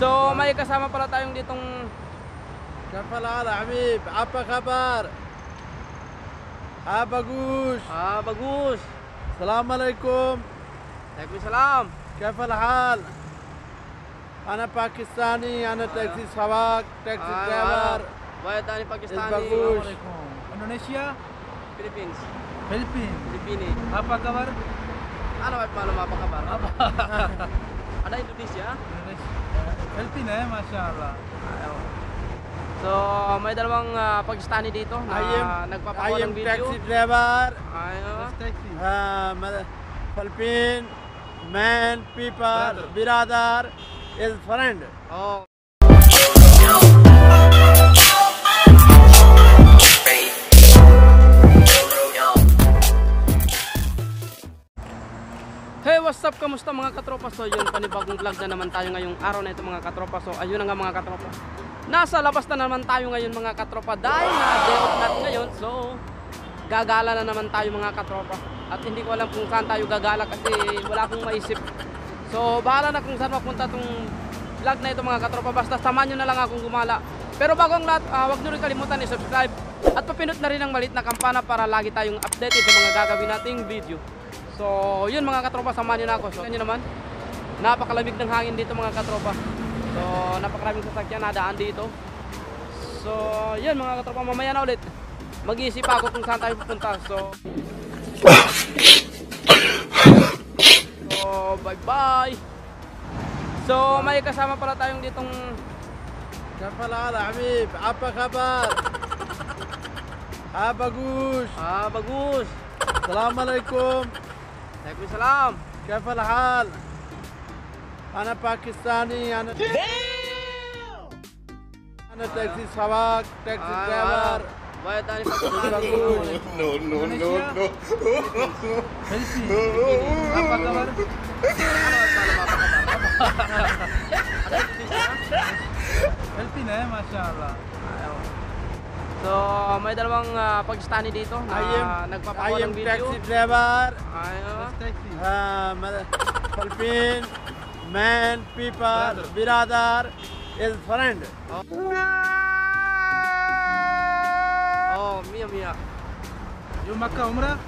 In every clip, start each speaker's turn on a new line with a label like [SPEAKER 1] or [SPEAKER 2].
[SPEAKER 1] So may kasama pala tayong ditong
[SPEAKER 2] Kapal ala amib, apa kabar? Ah bagus.
[SPEAKER 1] Ah bagus.
[SPEAKER 2] Assalamualaikum.
[SPEAKER 1] Waalaikumsalam.
[SPEAKER 2] Kapal hal. Ana Pakistani, ana taxi sawak,
[SPEAKER 1] taxi
[SPEAKER 2] driver.
[SPEAKER 1] Wahai tani Pakistani.
[SPEAKER 2] Bagus.
[SPEAKER 3] Indonesia?
[SPEAKER 1] Philippines.
[SPEAKER 3] Philippines.
[SPEAKER 1] Philippines.
[SPEAKER 3] Apa kabar?
[SPEAKER 1] Ana malam apa kabar? Apa? Ada Indonesia.
[SPEAKER 3] Indonesia. na eh,
[SPEAKER 1] mashallah. So, may dalawang ah, Pakistani dito na
[SPEAKER 2] I am
[SPEAKER 1] nagpapakuha
[SPEAKER 2] I
[SPEAKER 1] ng
[SPEAKER 2] am
[SPEAKER 1] video.
[SPEAKER 2] taxi driver
[SPEAKER 3] Ayun. Taxi.
[SPEAKER 2] uh, mother- Philippine man people
[SPEAKER 3] Brother.
[SPEAKER 2] brother is friend
[SPEAKER 1] Oh. Kamusta mga katropa? So yun, panibagong vlog na naman tayo ngayong araw na ito mga katropa. So ayun na nga mga katropa. Nasa labas na naman tayo ngayon mga katropa dahil na day off natin ngayon. So gagala na naman tayo mga katropa. At hindi ko alam kung saan tayo gagala kasi wala akong maisip. So bahala na kung saan mapunta tong vlog na ito mga katropa. Basta samahan nyo na lang akong gumala. Pero bago ang lahat, ah, huwag nyo rin kalimutan i-subscribe at papindot na rin ang malit na kampana para lagi tayong updated sa mga gagawin nating video. So, yun mga katropa, samahan nyo na ako. So, naman, napakalamig ng hangin dito mga katropa. So, napakaraming sasakyan nadaan dito. So, yun mga katropa, mamaya na ulit. Mag-iisip ako kung saan tayo pupunta. So, so bye-bye. So, may kasama pala tayong ditong...
[SPEAKER 2] Kapalal, Habib. Apa kabar?
[SPEAKER 1] Ah, bagus. Assalamualaikum. सलाम।
[SPEAKER 2] कैफ
[SPEAKER 3] हाल? अना पाकिस्तानी अना taxi सवाक taxi driver.
[SPEAKER 1] माशाल्लाह So, may dalawang uh, Pakistani dito na
[SPEAKER 2] I am,
[SPEAKER 1] nagpapakuha
[SPEAKER 2] I am ng
[SPEAKER 1] video.
[SPEAKER 2] I taxi driver.
[SPEAKER 3] Ayun.
[SPEAKER 2] Uh, Palpin, man, people,
[SPEAKER 3] brother,
[SPEAKER 2] is friend.
[SPEAKER 1] Oh, oh Mia Mia.
[SPEAKER 3] You Makkah Umrah?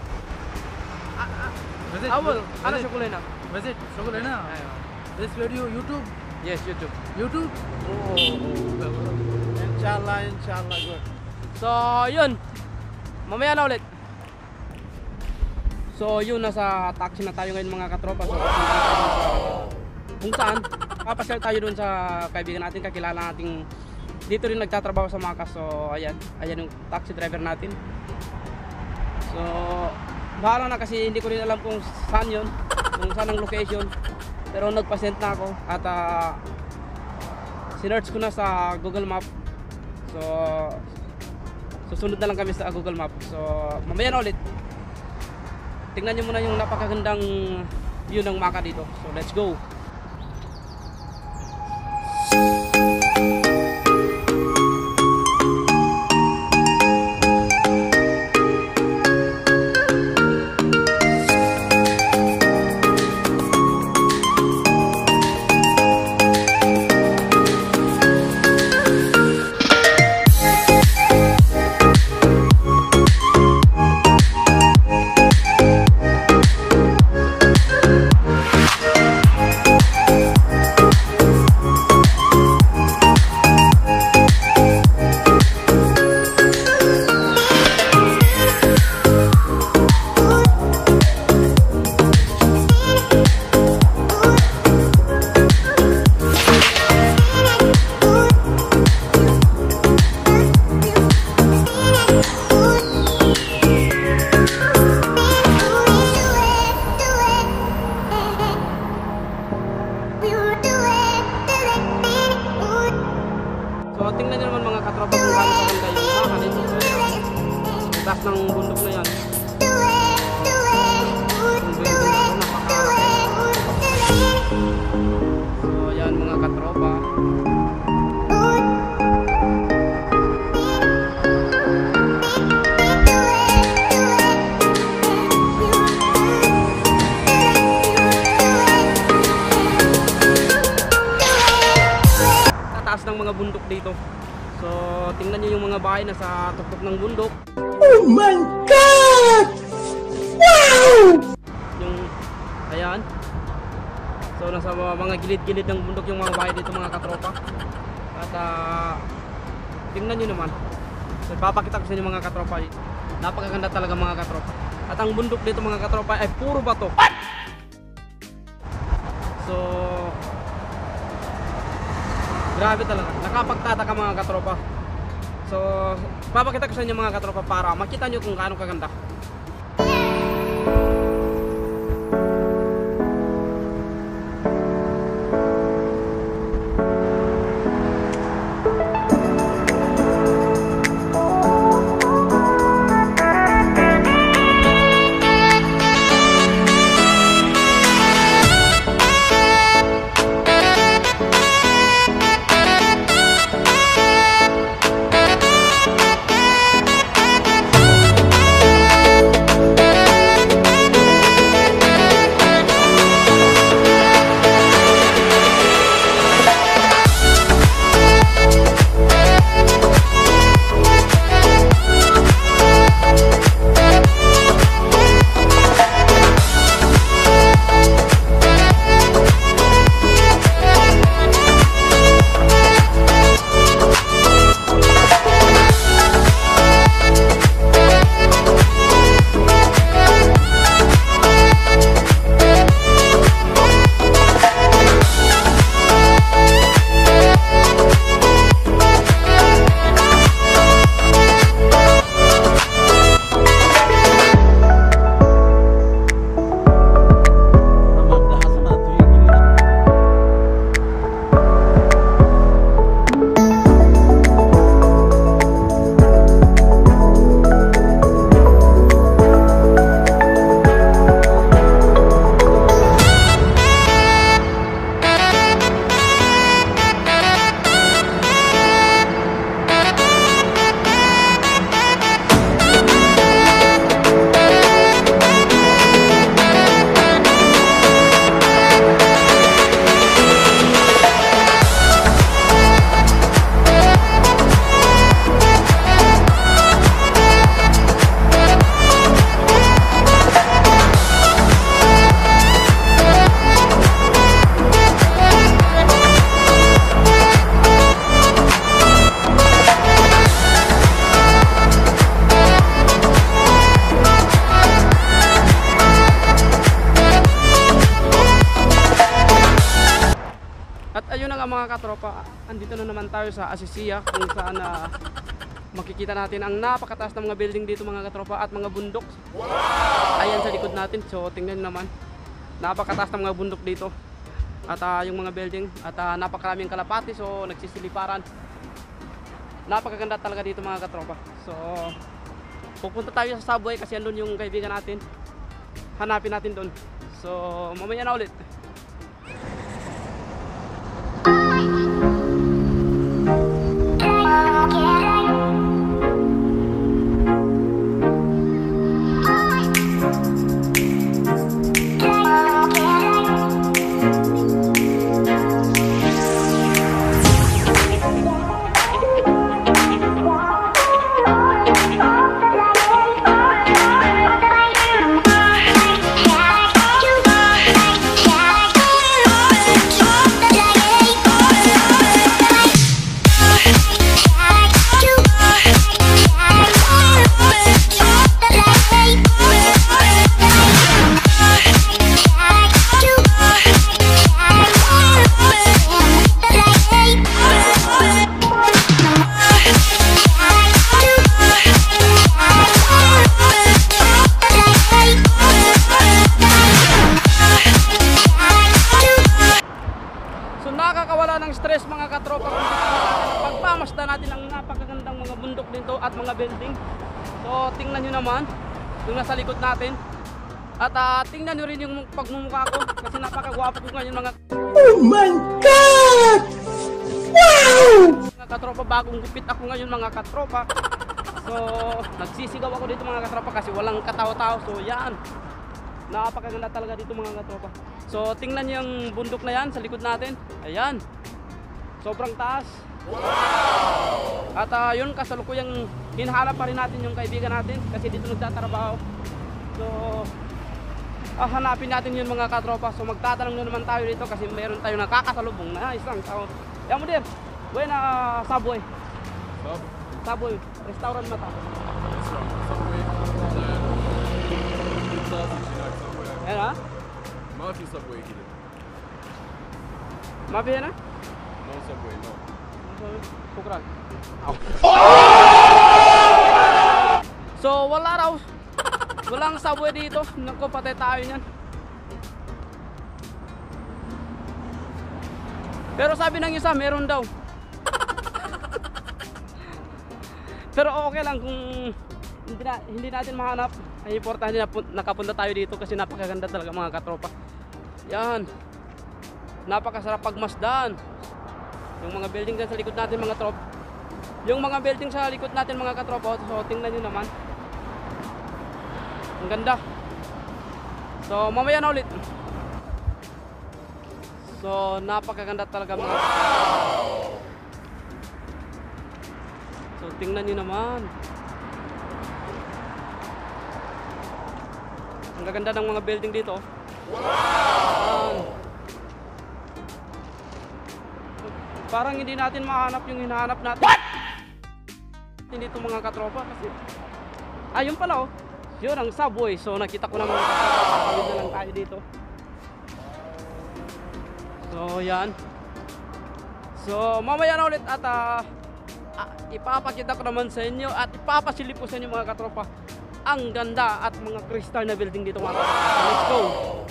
[SPEAKER 3] Was
[SPEAKER 1] it? Awal,
[SPEAKER 3] ana
[SPEAKER 1] shukul kulay na.
[SPEAKER 3] Was it? Shukul hai na?
[SPEAKER 1] Ayun.
[SPEAKER 3] This video YouTube?
[SPEAKER 1] Yes, YouTube.
[SPEAKER 3] YouTube? Oh.
[SPEAKER 2] Inshallah, inshallah, good.
[SPEAKER 1] So, yun. Mamaya na ulit. So, yun, nasa taxi na tayo ngayon mga katropa. So, kung saan. Papasyal tayo dun sa kaibigan natin, kakilala nating dito rin nagtatrabaho sa Macas. So, ayan. Ayan yung taxi driver natin. So, bahala na kasi hindi ko rin alam kung saan yun. Kung saan ang location. Pero nagpasent na ako at ah, sinearch ko na sa Google Map. So, susunod na lang kami sa Google Map. So, mamaya na ulit. Tingnan nyo muna yung napakagandang view ng Maka dito. So, let's go.
[SPEAKER 4] It.
[SPEAKER 1] napakataas ng mga bundok dito. So, tingnan niyo yung mga bahay na sa tuktok ng bundok.
[SPEAKER 4] Oh my god!
[SPEAKER 1] Nasa mga, gilid-gilid ng bundok yung mga bahay dito mga katropa. At, ah, tingnan nyo naman. So, papakita ko sa inyo mga katropa. Napakaganda talaga mga katropa. At ang bundok dito mga katropa ay puro bato. So, grabe talaga. Nakapagtataka mga katropa. So, papakita ko sa inyo mga katropa para makita nyo kung gaano kaganda. Katropa, andito na naman tayo sa Asisia kung saan na makikita natin ang napakataas ng mga building dito mga katropa at mga bundok. Ayan sa likod natin, so tingnan naman. Napakataas ng mga bundok dito. At ah, yung mga building at ah, napakaraming kalapati so nagsisiliparan. Napakaganda talaga dito mga katropa. So pupunta tayo sa subway kasi andun yung kaibigan natin. Hanapin natin doon. So mamaya na ulit. Tingnan nyo naman yung nasa likod natin. At ah, tingnan nyo rin yung pagmumukha ko kasi napakagwapo ko ngayon mga,
[SPEAKER 4] Oh my god!
[SPEAKER 1] mga katropa. Bagong gupit ako ngayon mga katropa. So nagsisigaw ako dito mga katropa kasi walang katao-tao. So yan. Napakaganda talaga dito mga katropa. So tingnan nyo yung bundok na yan sa likod natin. Ayan. Sobrang taas. At ah, yun, kasalukuyang hinahanap pa rin natin yung kaibigan natin kasi dito nagtatrabaho. So, ah, hanapin natin yun mga katropa. So, magtatanong na naman tayo dito kasi meron tayo nakakasalubong na isang tao. Yan mo din. Buena ah, Subway.
[SPEAKER 2] Sub?
[SPEAKER 1] Subway. Restaurant mata.
[SPEAKER 2] Subway. Sausage like Subway.
[SPEAKER 1] Yan ha?
[SPEAKER 2] Mafia Subway here.
[SPEAKER 1] Mabiya na?
[SPEAKER 2] No Subway, no.
[SPEAKER 1] Pukran. So, wala raw. Walang subway dito. Naku, patay tayo niyan. Pero sabi ng isa, meron daw. Pero okay lang kung hindi, na, hindi natin mahanap. Ay importante na pun- nakapunta tayo dito kasi napakaganda talaga mga katropa. Yan. Napakasarap pagmasdan. Yung mga building dyan sa likod natin mga trop. Yung mga building sa likod natin mga katropa, so tingnan nyo naman. Ang ganda. So mamaya na ulit. So napakaganda talaga mga So tingnan nyo naman. Ang gaganda ng mga building dito. Yan. Parang hindi natin mahanap yung hinahanap natin. Hindi dito mga katropa kasi ayun pala oh. Yun ang subway. So nakita ko na mga. Papawid na lang tayo dito. So yan. So mamaya na ulit at ah, ah, ipapakita ko naman sa inyo at ipapasilip ko sa inyo mga katropa ang ganda at mga kristal na building dito mga katropa. Let's go!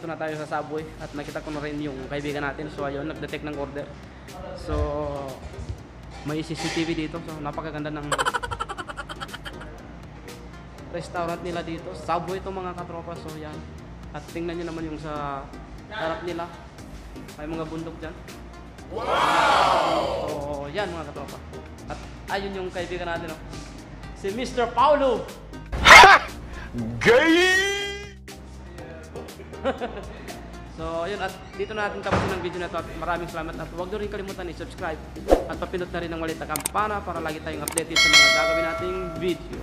[SPEAKER 1] Dito na tayo sa subway at nakita ko na rin yung kaibigan natin. So ayun, nag-detect ng order. So may CCTV dito. So napakaganda ng restaurant nila dito. Subway itong mga katropa. So yan. At tingnan nyo naman yung sa harap nila. May mga bundok dyan. So yan mga katropa. At ayun yung kaibigan natin. Oh. Si Mr. Paulo. So, yun at dito na natin tapusin ang video na ito at maraming salamat at huwag nyo rin kalimutan i-subscribe at papindot na rin ang maliit na kampana para lagi tayong updated sa mga gagawin nating video.